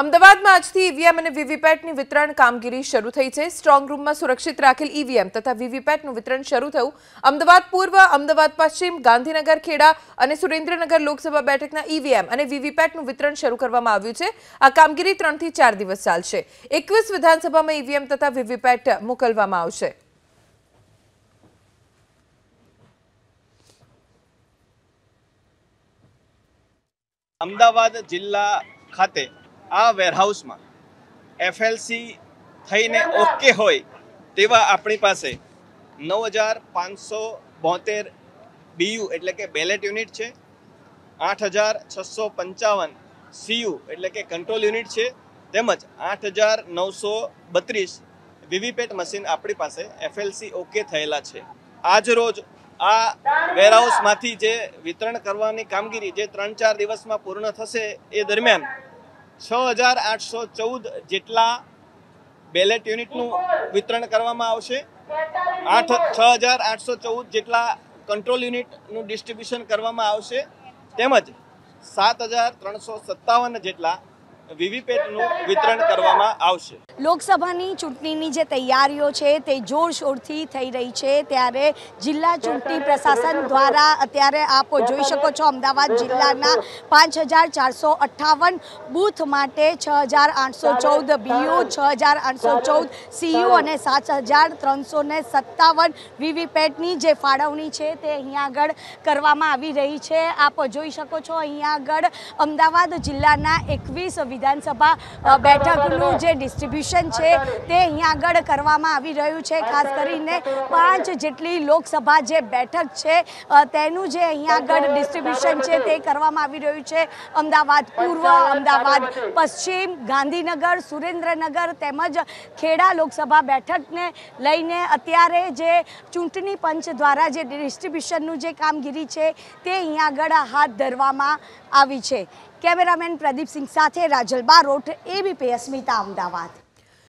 અમદાવાદમાં આજથી ઈવીએમ અને વીવીપેટની વિતરણ કામગીરી શરૂ થઈ છે. સ્ટ્રોંગ રૂમમાં સુરક્ષિત રાખેલ ઈવીએમ તથા વીવીપેટનું વિતરણ શરૂ થયું. અમદાવાદ પૂર્વ, અમદાવાદ પશ્ચિમ, ગાંધીનગર, ખેડા અને સુરેન્દ્રનગર લોકસભા બેઠકના ઈવીએમ અને વીવીપેટનું વિતરણ શરૂ કરવામાં આવ્યું છે. આ કામગીરી ત્રણથી ચાર દિવસ ચાલશે. એકવીસ વિધાનસભામાં ઈવીએમ તથા વીવીપેટ મોકલવામાં આવશે. અમદાવાદ જિલ્લા ખાતે આ વેરહાઉસમાં એફએલસી થઈને ઓકે હોય તેવા આપણી પાસે નવ હજાર પાંચસો બોતેર બીયુ એટલે કે બેલેટ યુનિટ છે, આઠ હજાર છસો પંચાવન સીયુ એટલે કે કંટ્રોલ યુનિટ છે, તેમજ આઠ હજાર નવસો બત્રીસ વીવીપેટ મશીન આપણી પાસે એફએલસી ઓકે થયેલા છે. આજ રોજ આ વેરહાઉસમાંથી જે વિતરણ કરવાની કામગીરી જે ત્રણ ચાર દિવસમાં પૂર્ણ થશે એ દરમિયાન છ હજાર આઠસો ચૌદ જેટલા બેલેટ યુનિટનું વિતરણ કરવામાં આવશે. આઠ છ હજાર આઠસો ચૌદ જેટલા કંટ્રોલ યુનિટનું ડિસ્ટ્રીબ્યુશન કરવામાં આવશે. તેમજ સાત હજાર ત્રણસો સત્તાવન જેટલા વીવીપેટનું વિતરણ કરવામાં આવશે. લોકસભાની ચૂંટણીની જે તૈયારીઓ છે તે જોરશોરથી થઈ રહી છે. ત્યારે જિલ્લા ચૂંટણી પ્રશાસન દ્વારા અત્યારે આપ જોઈ શકો છો, અમદાવાદ જિલ્લાના પાંચ હજાર ચારસો અઠ્ઠાવન બૂથ માટે છ હજાર આઠસો ચૌદ બીયુ, છ હજાર આઠસો ચૌદ સીયુ અને સાત હજાર ત્રણસો ને સત્તાવન વીવીપેટની જે ફાળવણી છે તે અહીંયા આગળ કરવામાં આવી રહી છે. આપ જોઈ શકો છો અહીંયા આગળ અમદાવાદ જિલ્લાના એકવીસ વિધાનસભા બેઠકનું જે ડિસ્ટ્રીબ્યુશન છે તે અહીંયા આગળ કરવામાં આવી રહ્યું છે, ખાસ કરીને પાંચ જેટલી લોકસભા જે બેઠક છે તેનું જે અહીંયા આગળ ડિસ્ટ્રીબ્યુશન છે તે કરવામાં આવી રહ્યું છે. અમદાવાદ પૂર્વ, અમદાવાદ પશ્ચિમ, ગાંધીનગર, સુરેન્દ્રનગર તેમજ ખેડા લોકસભા બેઠકને લઈને અત્યારે જે ચૂંટણી પંચ દ્વારા જે ડિસ્ટ્રીબ્યુશનનું જે કામગીરી છે તે અહીંયા આગળ હાથ ધરવામાં આવી છે. કેમેરામેન પ્રદીપસિંહ સાથે રાજલ બારોટ, એબીપી અસ્મિતા, અમદાવાદ.